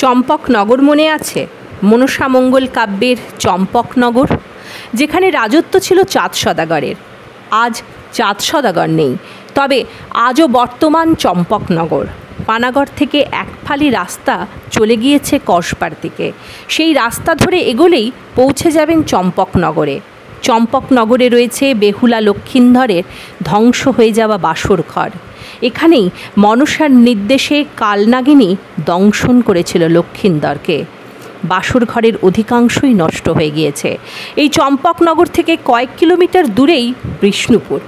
চম্পকনগর মনে আছে? মনসামঙ্গল কাব্যের চম্পকনগর যেখানে রাজত্ব ছিল চাঁদ সদাগরের। আজ চাঁদ সদাগর নেই, তবে আজও বর্তমান চম্পকনগর পানাগড় থেকে এক ফালি রাস্তা চলে গিয়েছে কসবার দিকে। সেই রাস্তা ধরে এগোলেই পৌঁছে যাবেন চম্পকনগরে চম্পকনগরে রয়েছে বেহুলা লক্ষিন্দরের ধ্বংস হয়ে যাওয়া বাসর ঘর। এখানেই মনসার নির্দেশে কালনাগিনী দংশন করেছিল লক্ষিন্দরকে। বাসর ঘরের অধিকাংশই নষ্ট হয়ে গিয়েছে। এই চম্পকনগর থেকে কয়েক কিলোমিটার দূরেই বিষ্ণুপুর।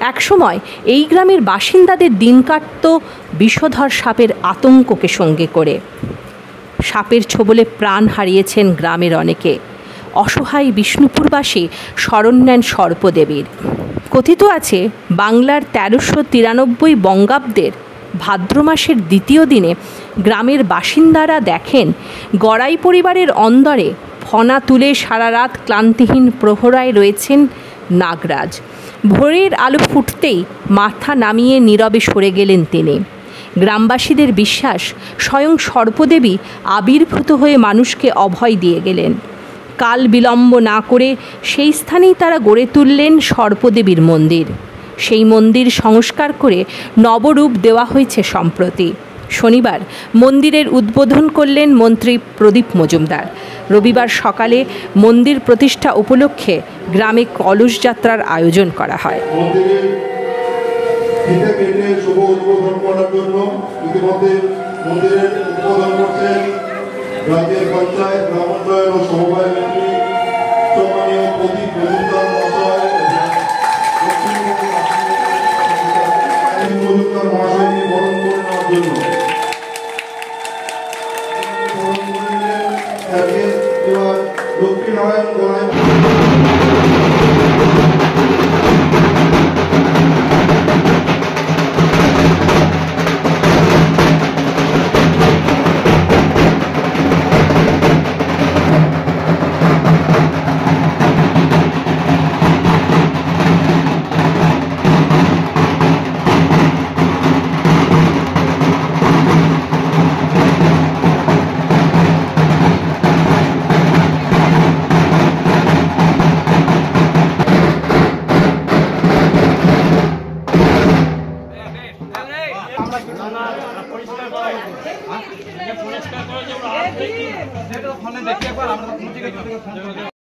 একসময় এই গ্রামের বাসিন্দাদের দিন কাটত বিষধর সাপের আতঙ্ককে সঙ্গে করে। সাপের ছোবলে প্রাণ হারিয়েছেন গ্রামের অনেকে। অসহায় বিষ্ণুপুরবাসী শরণ নেন সর্পদেবীর। কথিত আছে, বাংলার তেরোশো তিরানব্বই বঙ্গাব্দের ভাদ্র মাসের দ্বিতীয় দিনে গ্রামের বাসিন্দারা দেখেন, গড়াই পরিবারের অন্দরে ফনা তুলে সারা রাত ক্লান্তিহীন প্রহরায় রয়েছেন নাগরাজ। ভোরের আলো ফুটতেই মাথা নামিয়ে নীরবে সরে গেলেন তিনি। গ্রামবাসীদের বিশ্বাস, স্বয়ং সর্পদেবী আবির্ভূত হয়ে মানুষকে অভয় দিয়ে গেলেন। কাল বিলম্ব না করে সেই স্থানেই তারা গড়ে তুললেন সর্পদেবীর মন্দির। সেই মন্দির সংস্কার করে নবরূপ দেওয়া হয়েছে সম্প্রতি। শনিবার মন্দিরের উদ্বোধন করলেন মন্ত্রী প্রদীপ মজুমদার। রবিবার সকালে মন্দির প্রতিষ্ঠা উপলক্ষে গ্রামে কলস যাত্রার আয়োজন করা হয়। মন্দিরের উদ্বোধন করছেন রাজ্যের পঞ্চায়েত গ্রাম উন্নয়ন ও সমবায় মন্ত্রী সম্মানীয় প্রদীপ মজুমদার মহাশয় মজুমদার মহাশয়কে বরণ করে নেওয়ার জন্য। বরণ করে পরিষ্কার করে যে ফোনে দেখি একবার আমরা